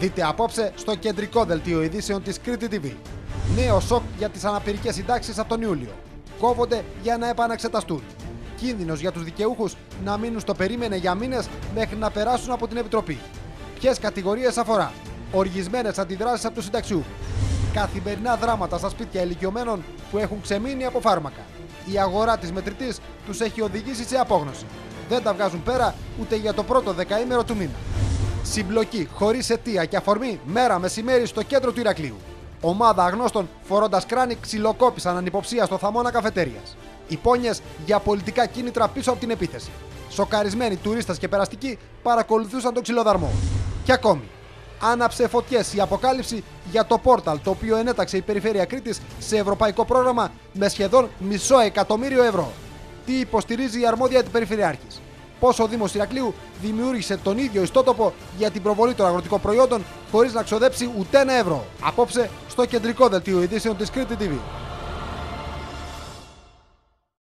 Δείτε απόψε στο κεντρικό δελτίο ειδήσεων της Κρήτη TV. Νέο σοκ για τις αναπηρικές συντάξεις από τον Ιούλιο. Κόβονται για να επαναξεταστούν. Κίνδυνος για τους δικαιούχους να μείνουν στο περίμενε για μήνες μέχρι να περάσουν από την Επιτροπή. Ποιες κατηγορίες αφορά; Οργισμένες αντιδράσεις από τους συνταξιού. Καθημερινά δράματα στα σπίτια ηλικιωμένων που έχουν ξεμείνει από φάρμακα. Η αγορά της μετρητής τους έχει οδηγήσει σε απόγνωση. Δεν τα βγάζουν πέρα ούτε για το πρώτο δεκαήμερο του μήνα. Συμπλοκή χωρίς αιτία και αφορμή μέρα μεσημέρι στο κέντρο του Ηρακλείου. Ομάδα αγνώστων φορώντας κράνη ξυλοκόπησαν ανυποψία στο θαμώνα καφετέριας. Υπόνιε για πολιτικά κίνητρα πίσω από την επίθεση. Σοκαρισμένοι τουρίστες και περαστικοί παρακολουθούσαν τον ξυλοδαρμό. Και ακόμη, άναψε φωτιές η αποκάλυψη για το πόρταλ το οποίο ενέταξε η Περιφέρεια Κρήτης σε ευρωπαϊκό πρόγραμμα με σχεδόν μισό εκατομμύριο ευρώ. Τι υποστηρίζει η αρμόδια του Περιφερειάρχης πώ ο Δήμος Ηρακλείου δημιούργησε τον ίδιο ιστότοπο για την προβολή των αγροτικών προϊόντων χωρίς να ξοδέψει ούτε ένα ευρώ. Απόψε στο κεντρικό δελτίο ειδήσεων της Κρήτη TV.